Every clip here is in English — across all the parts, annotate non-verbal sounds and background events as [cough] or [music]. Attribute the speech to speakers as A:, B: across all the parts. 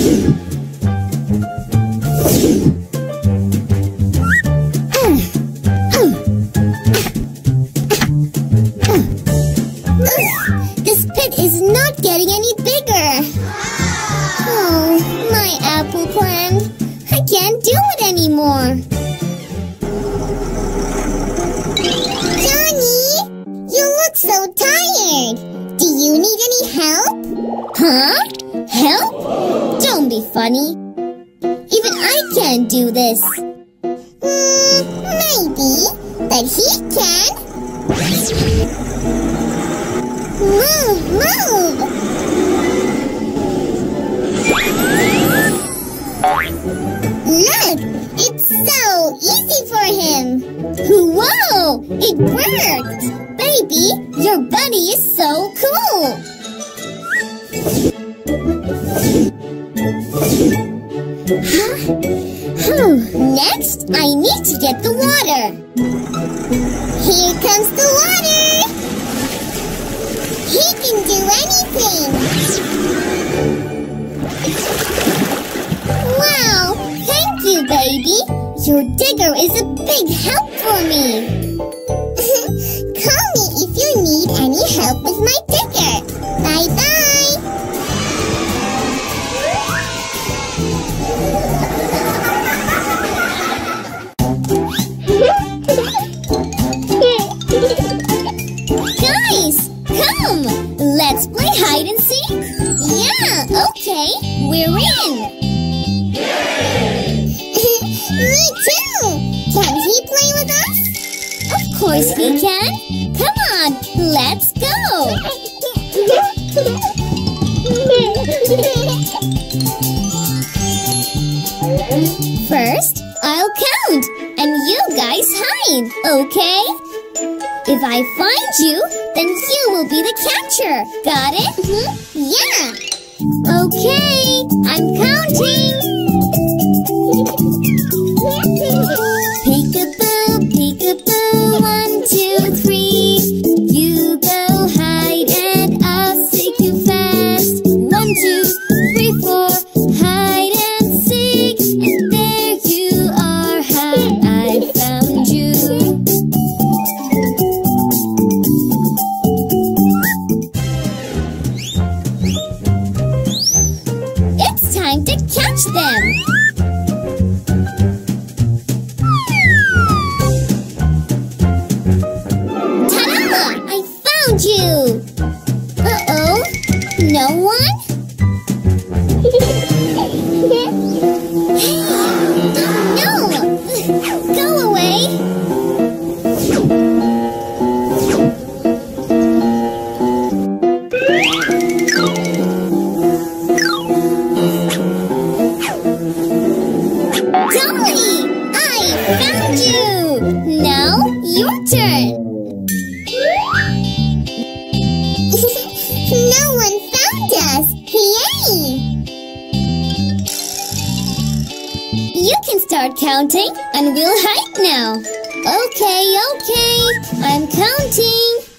A: [sighs] this pit is not getting any bigger. Oh, my apple plant. I can't do it anymore. Johnny, you look so tired. Do you need any help?
B: Huh? Help? Be funny. Even I can't do this.
A: Hmm, maybe, but he can. Move, move! Look, it's so easy for him.
B: Whoa! It worked! Baby, your buddy is so cool! Huh? Hmm, Next, I need to get the water.
A: Here comes the water. He can do anything.
B: Wow! Thank you, baby! Your digger is a big help for me! [laughs]
A: Call me if you need any help with my digger.
B: We're in! [laughs]
A: me too. Can he play with us?
B: Of course he can! Come on, let's go! [laughs] First, I'll count, and you guys hide, okay? If I find you, then you will be the catcher. Got it? Mm-hmm.
A: yeah.
B: Okay, I'm counting. Start counting, and we'll hide now. Okay, okay. I'm counting.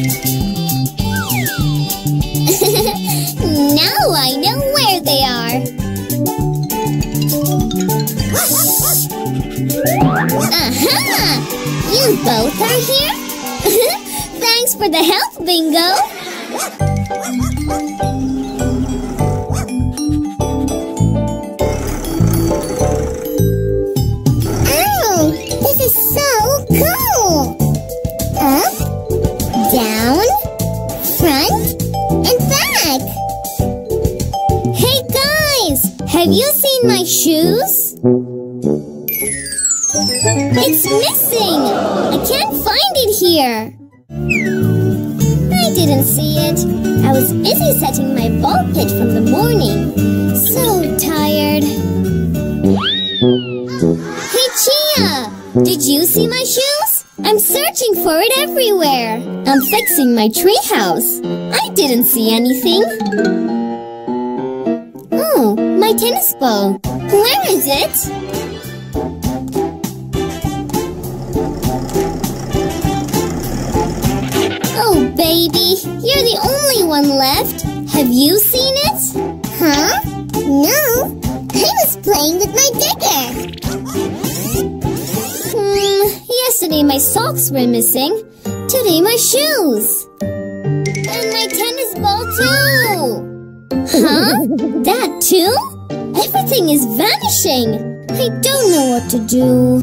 B: [laughs] now I know where they are. Aha! You both are here? [laughs] Thanks for the help, Bingo! Everywhere. I'm fixing my treehouse. I didn't see anything. Oh, my tennis ball. Where is it? Oh, baby, you're the only one left. Have you seen it? Huh? No. I was playing with my digger. Yesterday my socks were missing. Today my shoes. And my tennis ball too. Huh? that too? Everything is vanishing. I don't know what to do.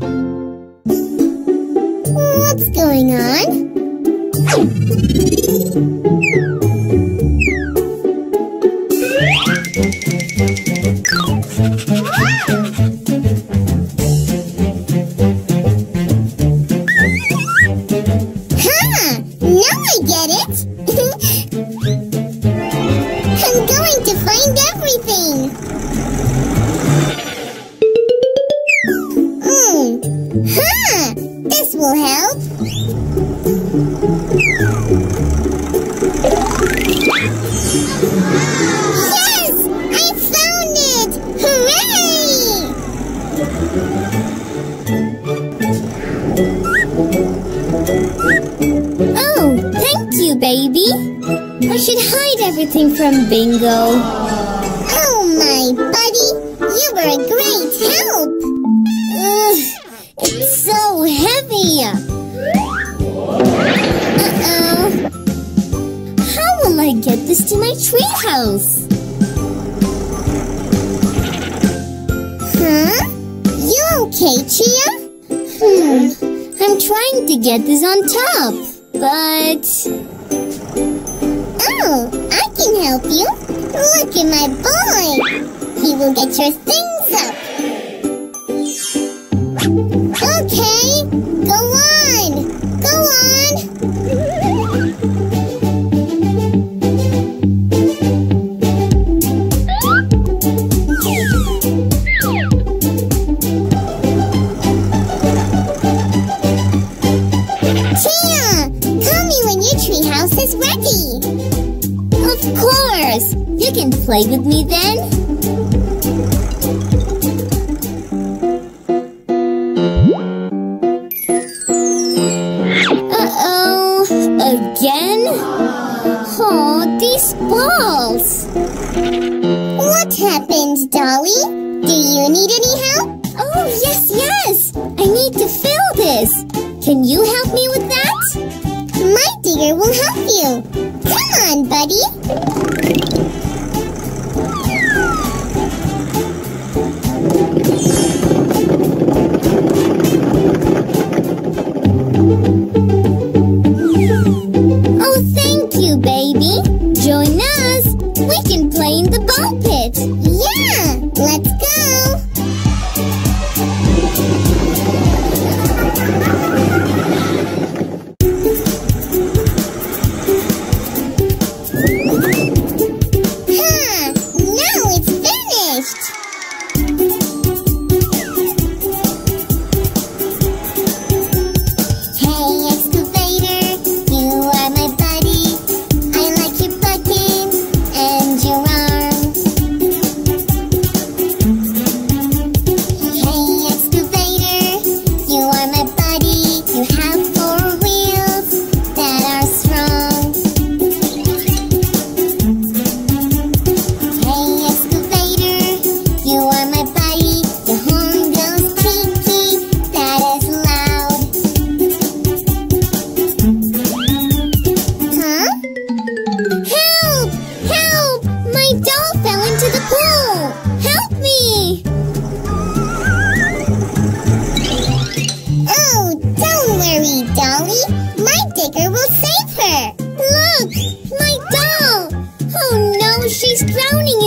B: What's going on? Bingo. Oh, my buddy. You were a great help. Ugh, it's so heavy. Uh-oh. How will I get this to my treehouse? Huh? You okay, Chia? Hmm. I'm trying to get this on top, but... Oh, can help you. Look at my boy. He will get your things up. Can play with me then. Uh-oh. Again? Oh, these balls. What happened, Dolly? Do you need any help? Oh, yes, yes. I need to fill this. Can you help me with that? My digger will help you. Come on, buddy.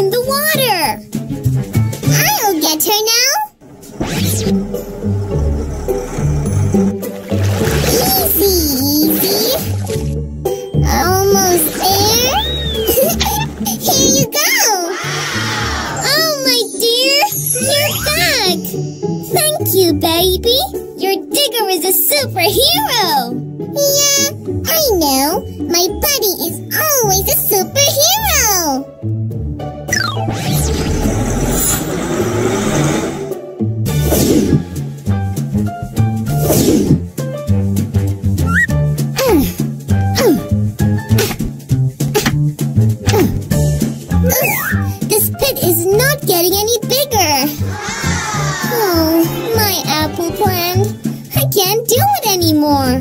B: In the water!
A: I'll get her now. Easy, easy. Almost there. [laughs] Here you go.
B: Oh, my dear! You're back! Thank you, baby! Your digger is a superhero!
A: Yeah, I know. My buddy is always a superhero. Can't do it anymore.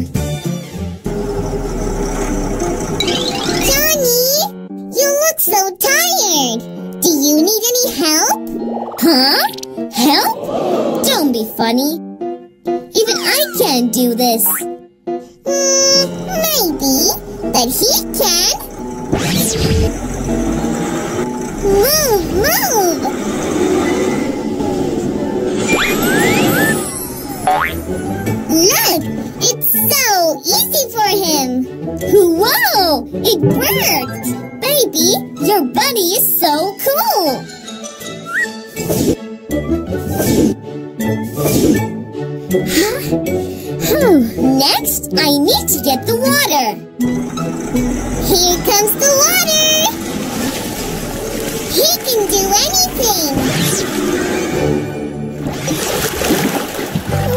A: Johnny, you look so tired. Do you need any help?
B: Huh? Help? Don't be funny. Even I can't do this.
A: Hmm, maybe, but he can. Move, move.
B: It worked! Baby, your buddy is so cool! Huh? Next, I need to get the water.
A: Here comes the water. He can do anything.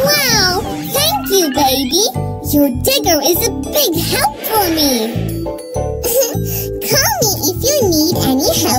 B: Wow! Thank you, baby! Your digger is a big help for me!
A: Call